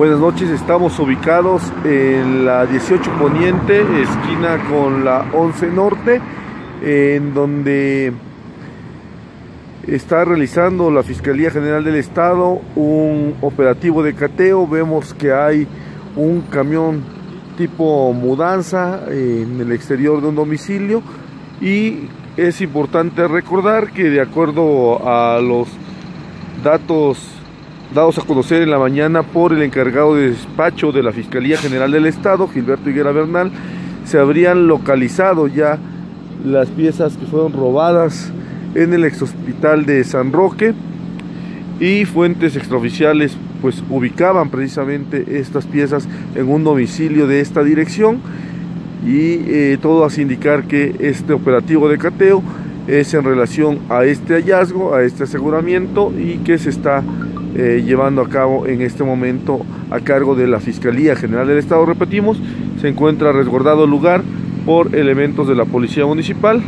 Buenas noches, estamos ubicados en la 18 Poniente, esquina con la 11 Norte, en donde está realizando la Fiscalía General del Estado un operativo de cateo. Vemos que hay un camión tipo mudanza en el exterior de un domicilio y es importante recordar que de acuerdo a los datos dados a conocer en la mañana por el encargado de despacho de la Fiscalía General del Estado, Gilberto Higuera Bernal, se habrían localizado ya las piezas que fueron robadas en el ex hospital de San Roque y fuentes extraoficiales pues ubicaban precisamente estas piezas en un domicilio de esta dirección y eh, todo hace indicar que este operativo de cateo es en relación a este hallazgo, a este aseguramiento y que se está eh, llevando a cabo en este momento a cargo de la Fiscalía General del Estado. Repetimos, se encuentra resguardado el lugar por elementos de la Policía Municipal.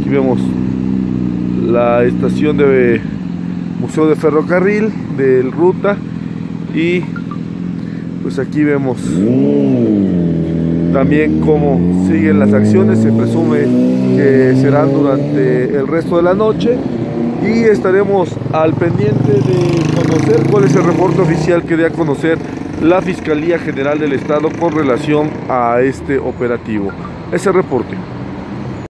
Aquí vemos la estación de Museo de Ferrocarril del Ruta y pues aquí vemos también cómo siguen las acciones, se presume que serán durante el resto de la noche y estaremos al pendiente de conocer cuál es el reporte oficial que dé a conocer la Fiscalía General del Estado con relación a este operativo. Ese reporte.